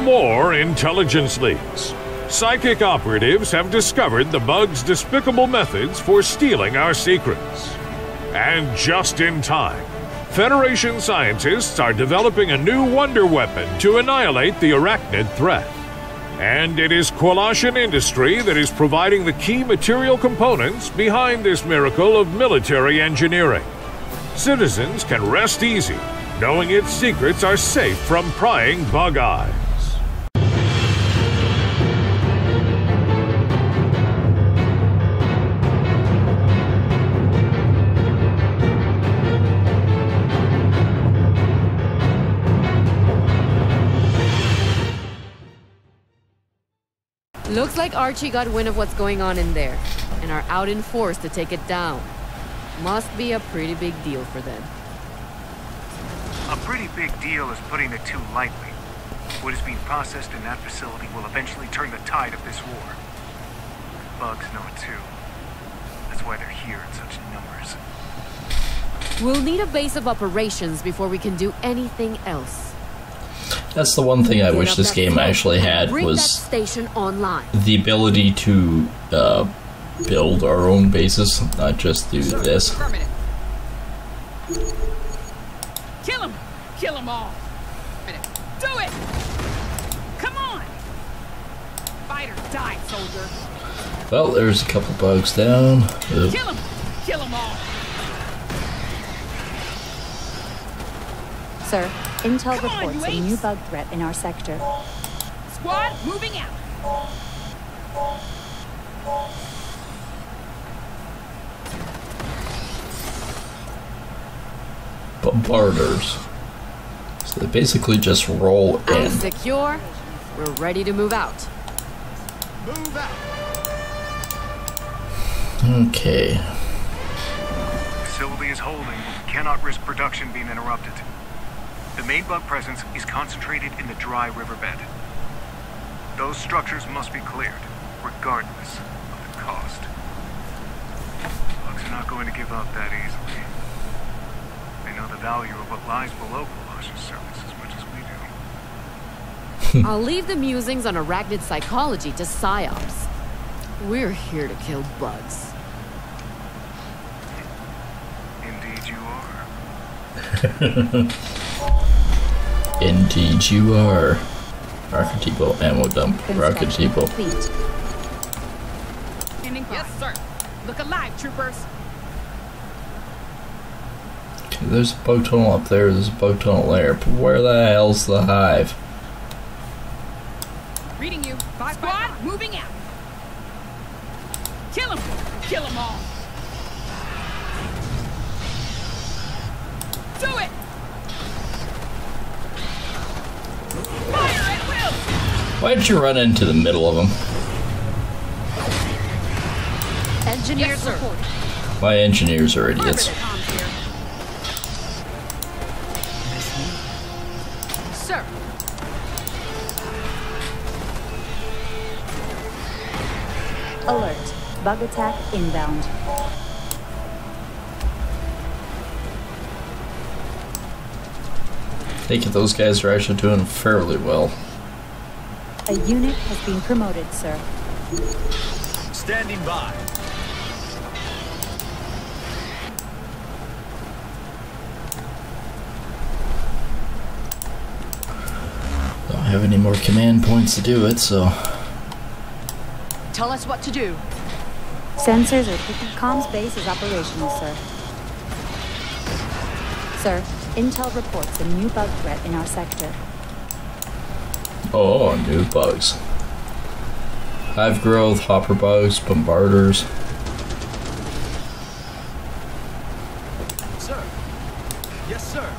more intelligence leaks. Psychic operatives have discovered the bug's despicable methods for stealing our secrets. And just in time, Federation scientists are developing a new wonder weapon to annihilate the arachnid threat. And it is Qualashan Industry that is providing the key material components behind this miracle of military engineering. Citizens can rest easy knowing its secrets are safe from prying bug eyes. Looks like Archie got wind of what's going on in there, and are out in force to take it down. Must be a pretty big deal for them. A pretty big deal is putting it too lightly. What is being processed in that facility will eventually turn the tide of this war. Bugs know it too. That's why they're here in such numbers. We'll need a base of operations before we can do anything else. That's the one thing I wish this game actually had was station online. the ability to uh, build our own bases, not just do this. Kill him! Kill them all! Do it! Come on! Fight or die, soldier! Well, there's a couple bugs down. Kill them! Kill them all! Sir, Intel Come reports you a new bug threat in our sector. Squad, moving out! Bombarders. So they basically just roll I'm in. secure. We're ready to move out. Move out. Okay. Facility is holding, but cannot risk production being interrupted. The main bug presence is concentrated in the dry riverbed. Those structures must be cleared, regardless of the cost. Bugs are not going to give up that easily. They know the value of what lies below Colossus surface as much as we do. I'll leave the musings on arachnid psychology to PsyOps. We're here to kill bugs. Indeed you are. Indeed you are. Rocket depot, ammo dump, rocket Inspection depot. complete. Standing by. Yes, sir. Look alive, troopers. Okay, there's a bug tunnel up there, there's a bug tunnel there, but where the hell's the hive? Reading you. Five, Squad, moving out. Kill them! Kill them all! Do it! Why'd you run into the middle of them? Engineers Yes, sir. My engineers are idiots. Sir. Alert. Bug attack inbound. I think those guys are actually doing fairly well. A unit has been promoted, sir. Standing by. Don't have any more command points to do it, so Tell us what to do. Sensors are picking comms base is operational, sir. Sir, Intel reports a new bug threat in our sector. Oh, new bugs. Hive growth, hopper bugs, bombarders. Sir. Yes, sir.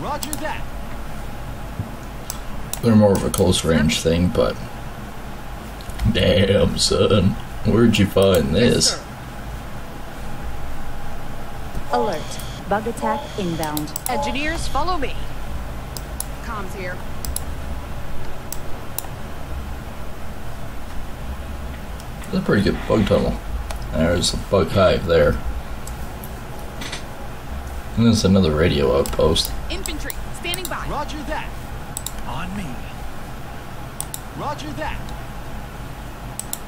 Roger that. They're more of a close range thing, but damn son, where'd you find this? sir. Alert. Bug attack inbound. Engineers, follow me. Comms here. That's a pretty good bug tunnel. There's a bug hive there. And there's another radio outpost. Infantry, standing by. Roger that. On me. Roger that.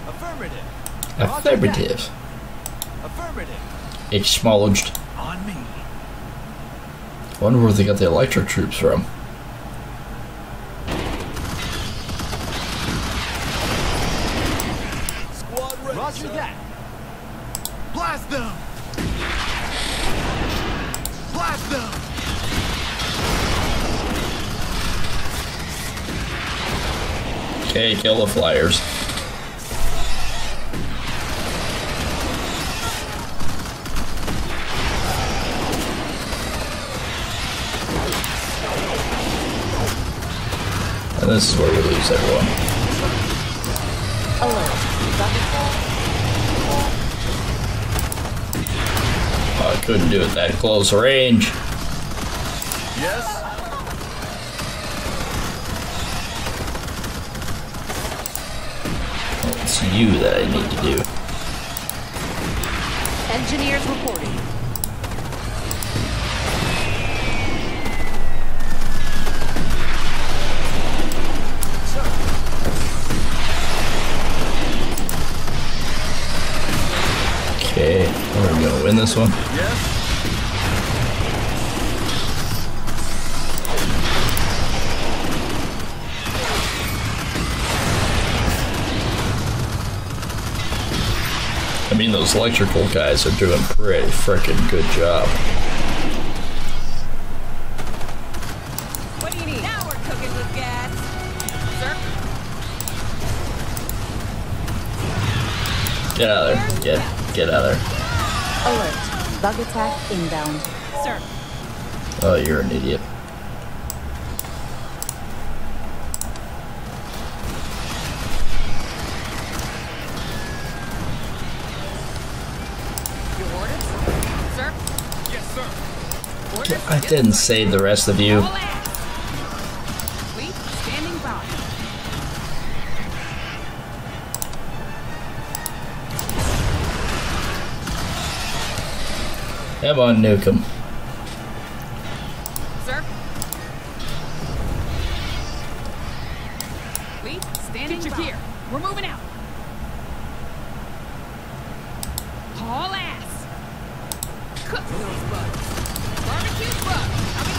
Affirmative. Roger that. Affirmative. Affirmative. Acknowledged. On me. Wonder where they got the electric troops from. Roger that. Blast them. Blast them. Okay, kill the flyers. And this is where we lose everyone. Alert. Couldn't do it that close range. Yes. It's you that I need to do. Engineers reporting. This one? Yes. I mean, those electrical guys are doing pretty freaking good job. What do you need? Now we're cooking with gas. Sir? Get out of there. Get, get out of there. Alert. Bug attack inbound. Sir. Oh, you're an idiot. Your orders? Sir? Yes, sir. Orders? I didn't say the rest of you. Come on, nuke 'em. Sir? Fleet standing Get your gear. We're moving out. Haul ass. Cook those bugs. Barbecue bugs. How we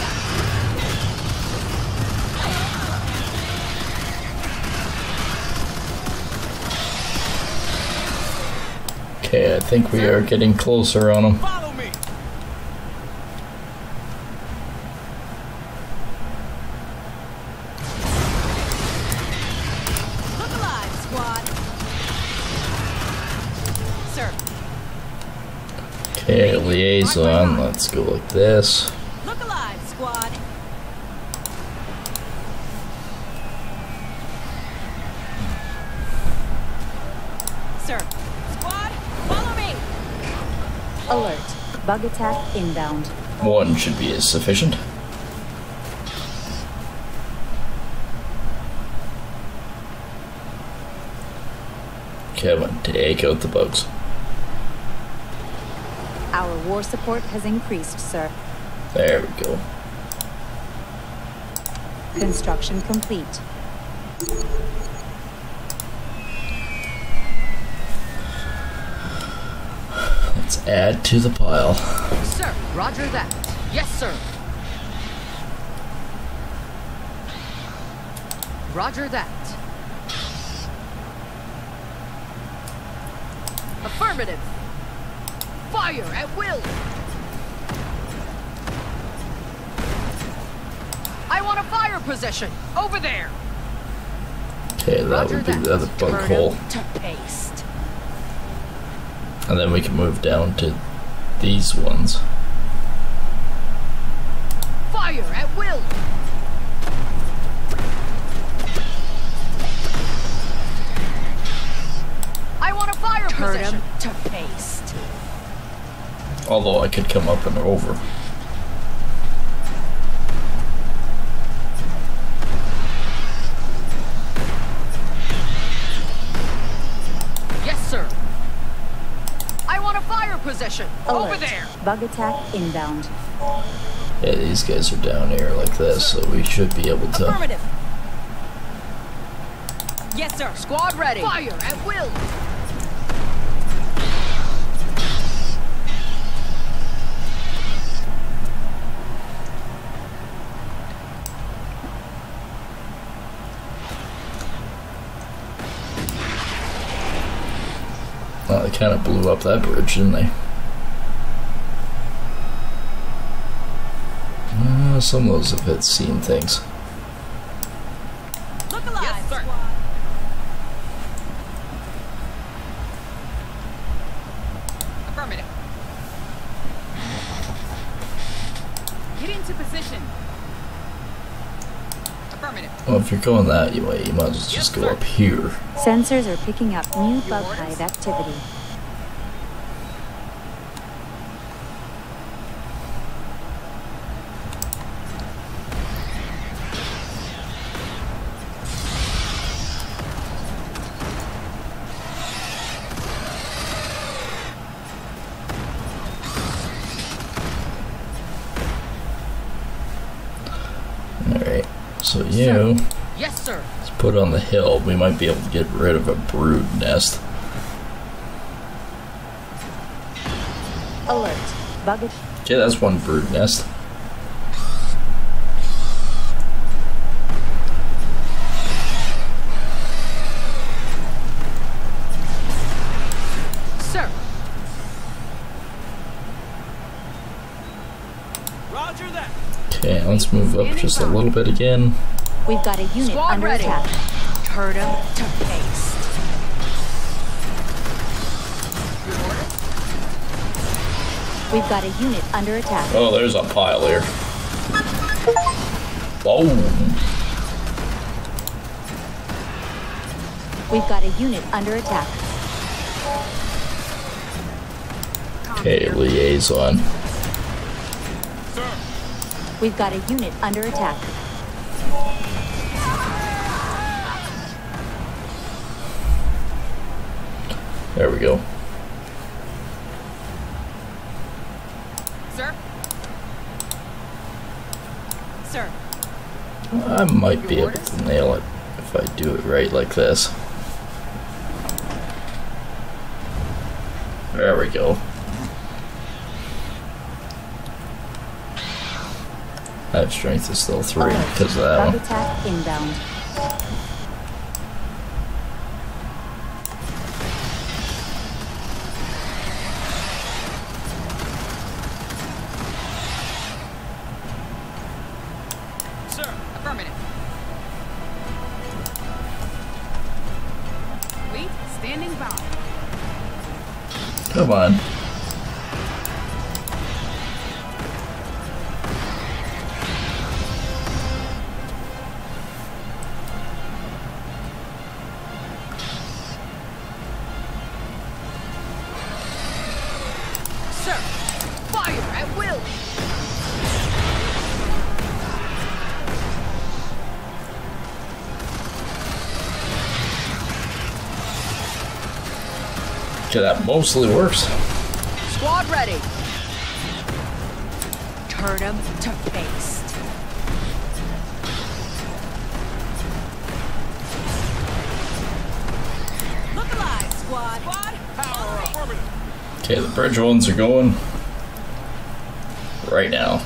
got? Okay, I think we are getting closer on them. Okay, liaison. Let's go like this. look alive, squad. Sir, squad, follow me. Alert. Bug attack inbound. One should be sufficient. Kevin, take out the bugs. Our war support has increased, sir. There we go. Construction complete. Let's add to the pile. Sir, roger that. Yes, sir. Roger that. Affirmative. Fire at will. I want a fire position. Over there. Okay, that Roger would be that. the other bug hole. 'em to paste. And then we can move down to these ones. Fire at will. Although I could come up and over. Yes, sir. I want a fire position. Alert. Over there. Bug attack inbound. Yeah, these guys are down here like this, so we should be able to. Affirmative. Yes, sir. Squad ready. Fire at will. Oh, they kind of blew up that bridge, didn't they? Uh, some of those have had seen things. Look alive, Yes, sir. squad. Affirmative. Get into position. Affirmative. Well, if you're going that way, you might as well just go up here. Sensors are picking up new bug hive activity. So you Yes, sir. let's put it on the hill. We might be able to get rid of a brood nest. Alert. Bug Okay, that's one brood nest. Sir. Roger that. Okay, let's move up just a little bit again. We've got a unit Squad under ready. attack. Turd 'em to paste. We've got a unit under attack. Oh, there's a pile here. Oh, We've got a unit under attack. okay, liaison. We've got a unit under attack. There we go. Sir. Sir. I might be able to nail it if I do it right like this. There we go. I have strength is still three because of uh, that Bug one. attack inbound. Standing by. Come on. That mostly works. Squad ready. Turd 'em to paste. Look alive, squad. Squad. Power affirmative. Okay, the bridge ones are going right now.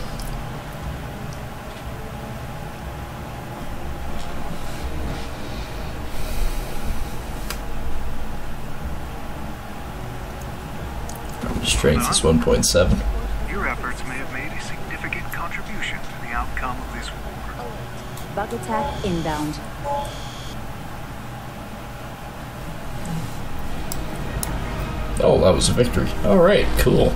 Strength is 1.7. Your efforts may have made a significant contribution to the outcome of this war. Bug attack inbound. Oh, that was a victory. Alright, cool.